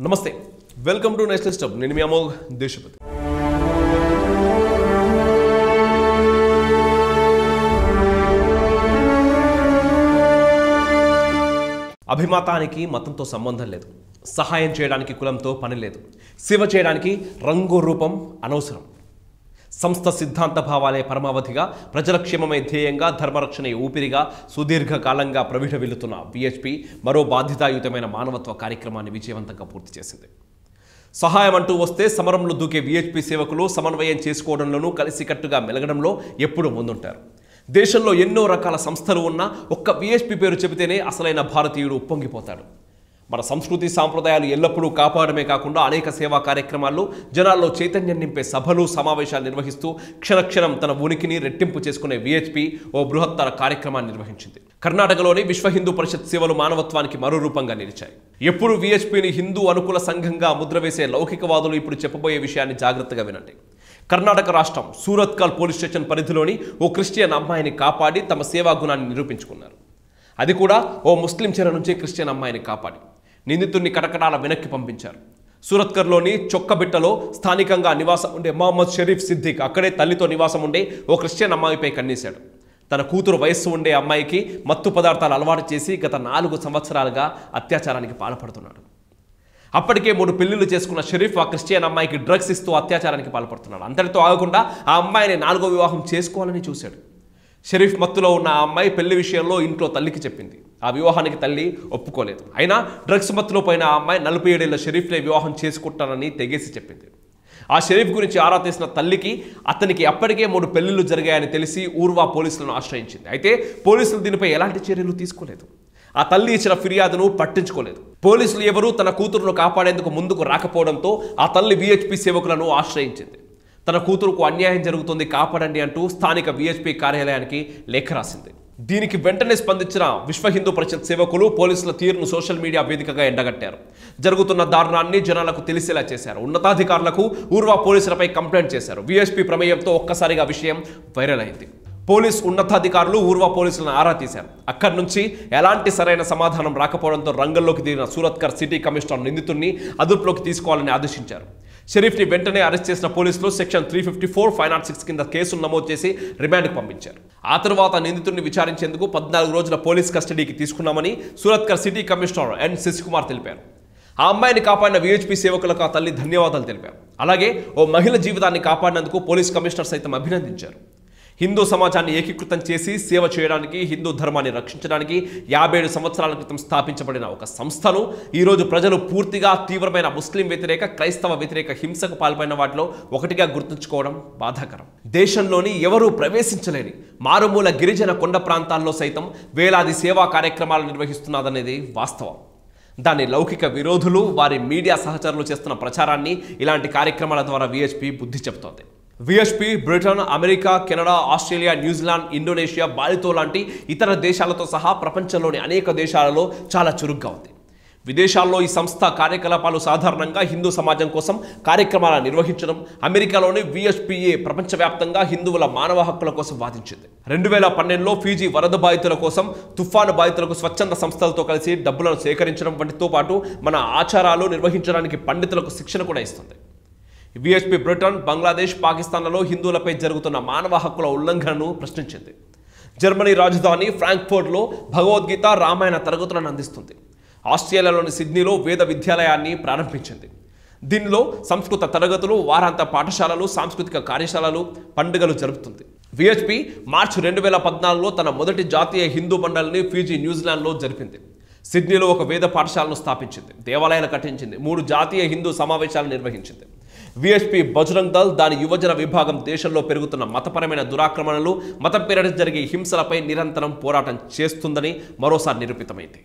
నమస్తే. Welcome to national stub నేను మీ అమోఘ్ దేశపతి. అభిమతానికి మతంతో సంబంధం లేదు. సహాయం చేయడానికి కులంతో పని లేదు. సేవ చేయడానికి రంగు రూపం అనవసరం. సంస్థ సిద్ధాంత భావాలే పరమావధిగా ప్రజల క్షేమమే ధ్యేయంగా ధర్మరక్షణే ఊపిరిగా సుదీర్ఘకాలంగా ప్రవీణ వెళ్తున్న విహెచ్పి మరో బాధ్యతాయుతమైన మానవత్వ కార్యక్రమాన్ని విజయవంతంగా పూర్తి చేసింది. సహాయం అంటూ వస్తే సమరంలో దూకే విహెచ్పి సేవకులు సమన్వయం చేసుకోవడంలోనూ కలిసికట్టుగా మెలగడంలో ఎప్పుడూ ముందుంటారు. దేశంలో ఎన్నో రకాల సంస్థలు ఉన్నా ఒక్క విహెచ్పి పేరు చెబితేనే అసలైన భారతీయుడు ఉప్పొంగిపోతాడు. మన సంస్కృతి సాంప్రదాయాలు ఎల్లప్పుడూ కాపాడమే కాకుండా అనేక సేవా కార్యక్రమాల్లో జనాల్లో చైతన్యం నింపే సభలు సమావేశాలు నిర్వహిస్తూ క్షణక్షణం తన ఉనికిని రెట్టింపు చేసుకునే విహెచ్పి ఓ బృహత్తర కార్యక్రమాన్ని నిర్వహించింది. కర్ణాటకలోని విశ్వ హిందూ పరిషత్ సేవలు మానవత్వానికి మరో రూపంగా నిలిచాయి. ఎప్పుడు విహెచ్పిని హిందూ అనుకూల సంఘంగా ముద్ర వేసే లౌకికవాదులు ఇప్పుడు చెప్పబోయే విషయాన్ని జాగ్రత్తగా వినండి. కర్ణాటక రాష్ట్రం సూరత్కల్ పోలీస్ స్టేషన్ పరిధిలోని ఓ క్రిస్టియన్ అమ్మాయిని కాపాడి తమ సేవా గుణాన్ని నిరూపించుకున్నారు. అది కూడా ఓ ముస్లిం చెర నుంచి క్రిస్టియన్ అమ్మాయిని కాపాడి. నిందితుడిని కటకటాల వెనక్కి పంపించారు. సూరత్కర్లోని చొక్కబిట్టలో స్థానికంగా నివాసం ఉండే మహమ్మద్ షరీఫ్ సిద్దిక్ అక్కడే తల్లితో నివాసం ఉండే ఓ క్రిస్టియన్ అమ్మాయిపై కన్నేశాడు. తన కూతురు వయస్సు ఉండే అమ్మాయికి మత్తు పదార్థాలు అలవాటు చేసి గత నాలుగు సంవత్సరాలుగా అత్యాచారానికి పాల్పడుతున్నాడు. అప్పటికే మూడు పెళ్ళిళ్ళు చేసుకున్న షరీఫ్ ఆ క్రిస్టియన్ అమ్మాయికి డ్రగ్స్ ఇస్తూ అత్యాచారానికి పాల్పడుతున్నాడు. అంతటితో ఆగకుండా ఆ అమ్మాయిని నాలుగో వివాహం చేసుకోవాలని చూశాడు. షరీఫ్ మత్తులో ఉన్న ఆ అమ్మాయి పెళ్ళి విషయంలో ఇంట్లో తల్లికి చెప్పింది. ఆ వివాహానికి తల్లి ఒప్పుకోలేదు. అయినా డ్రగ్స్ మత్తులో పోయిన ఆ అమ్మాయి నలభై ఏడేళ్ళ షరీఫ్నే వివాహం చేసుకుంటానని తెగేసి చెప్పింది. ఆ షరీఫ్ గురించి ఆరా తీసిన తల్లికి అతనికి అప్పటికే మూడు పెళ్ళిళ్ళు జరిగాయని తెలిసి ఊర్వా పోలీసులను ఆశ్రయించింది. అయితే పోలీసులు దీనిపై ఎలాంటి చర్యలు తీసుకోలేదు. ఆ తల్లి ఇచ్చిన ఫిర్యాదును పట్టించుకోలేదు. పోలీసులు ఎవరూ తన కూతురును కాపాడేందుకు ముందుకు రాకపోవడంతో ఆ తల్లి విహెచ్పి సేవకులను ఆశ్రయించింది. తన కూతురుకు అన్యాయం జరుగుతుంది కాపాడండి అంటూ స్థానిక విహెచ్పి కార్యాలయానికి లేఖ రాసింది. దీనికి వెంటనే స్పందించిన విశ్వ హిందూ పరిషత్ సేవకులు పోలీసుల తీరును సోషల్ మీడియా వేదికగా ఎండగట్టారు. జరుగుతున్న దారుణాన్ని జనాలకు తెలిసేలా చేశారు. ఉన్నతాధికారులకు ఊర్వా పోలీసులపై కంప్లైంట్ చేశారు. విఎస్పీ ప్రమేయంతో ఒక్కసారిగా విషయం వైరల్ అయింది. పోలీస్ ఉన్నతాధికారులు ఊర్వా పోలీసులను ఆరా తీశారు. అక్కడి నుంచి ఎలాంటి సరైన సమాధానం రాకపోవడంతో రంగంలోకి దిగిన సూరత్కర్ సిటీ కమిషనర్ నిందితుడిని అదుపులోకి తీసుకోవాలని ఆదేశించారు. షరీఫ్ని వెంటనే అరెస్ట్ చేసిన పోలీసులు section three fifty four five nought six కింద కేసులు నమోదు చేసి రిమాండ్కి పంపించారు. ఆ తర్వాత నిందితుడిని విచారించేందుకు పద్నాలుగు రోజుల పోలీస్ కస్టడీకి తీసుకున్నామని సూరత్కర్ సిటీ కమిషనర్ ఎన్ శశికుమార్ తెలిపారు. ఆ అమ్మాయిని కాపాడిన విహెచ్పి సేవకులకు ఆ తల్లి ధన్యవాదాలు తెలిపారు. అలాగే ఓ మహిళ జీవితాన్ని కాపాడినందుకు పోలీస్ కమిషనర్ సైతం అభినందించారు. హిందూ సమాజాన్ని ఏకీకృతం చేసి సేవ చేయడానికి హిందూ ధర్మాన్ని రక్షించడానికి యాభై ఏడు సంవత్సరాల క్రితం స్థాపించబడిన ఒక సంస్థను. ఈరోజు ప్రజలు పూర్తిగా తీవ్రమైన ముస్లిం వ్యతిరేక క్రైస్తవ వ్యతిరేక హింసకు పాల్పడిన వాటిలో ఒకటిగా గుర్తుంచుకోవడం బాధాకరం. దేశంలోని ఎవరూ ప్రవేశించలేని మారుమూల గిరిజన కొండ ప్రాంతాల్లో సైతం వేలాది సేవా కార్యక్రమాలు నిర్వహిస్తున్నదనేది వాస్తవం. దాని లౌకిక విరోధులు వారి మీడియా సహచరులు చేస్తున్న ప్రచారాన్ని ఇలాంటి కార్యక్రమాల ద్వారా విహెచ్పి బుద్ధి చెబుతోంది. VSP Britain America Canada Australia New Zealand Indonesia బాలితో లాంటి ఇతర దేశాలతో సహా ప్రపంచంలోని అనేక దేశాలలో చాలా చురుగ్గా ఉంది. విదేశాల్లో ఈ సంస్థ కార్యకలాపాలు సాధారణంగా హిందూ సమాజం కోసం కార్యక్రమాలు నిర్వహించడం అమెరికాలోని విఎస్పిఏ ప్రపంచవ్యాప్తంగా హిందువుల మానవ హక్కుల కోసం వాదించింది. రెండు వేల పన్నెండులో ఫీజీ వరద బాధితుల కోసం తుఫాను బాధితులకు స్వచ్ఛంద సంస్థలతో కలిసి డబ్బులను సేకరించడం వంటితో పాటు మన ఆచారాలు నిర్వహించడానికి పండితులకు శిక్షణ కూడా ఇస్తుంది. వీఎస్పీ బ్రిటన్ బంగ్లాదేశ్ పాకిస్తాన్లలో హిందువులపై జరుగుతున్న మానవ హక్కుల ఉల్లంఘనను ప్రశ్నించింది. జర్మనీ రాజధాని ఫ్రాంక్ఫోర్ట్లో భగవద్గీత రామాయణ తరగతులను అందిస్తుంది. ఆస్ట్రేలియాలోని సిడ్నీలో వేద విద్యాలయాన్ని ప్రారంభించింది. దీనిలో సంస్కృత తరగతులు వారాంత పాఠశాలలు సాంస్కృతిక కార్యశాలలు పండుగలు జరుపుతుంది. విహెచ్పి మార్చి రెండు వేల పద్నాలుగులో తన మొదటి జాతీయ హిందూ మండలిని ఫీజీ న్యూజిలాండ్లో జరిపింది. సిడ్నీలో ఒక వేద పాఠశాలను స్థాపించింది. దేవాలయాలు కట్టించింది. మూడు జాతీయ హిందూ సమావేశాలు నిర్వహించింది. విఎస్పి బజరంగ్ దళ్ దాని యువజన విభాగం దేశంలో పెరుగుతున్న మతపరమైన దురాక్రమణలు మతం పేరిట జరిగే హింసలపై నిరంతరం పోరాటం చేస్తుందని మరోసారి నిరూపితమైంది.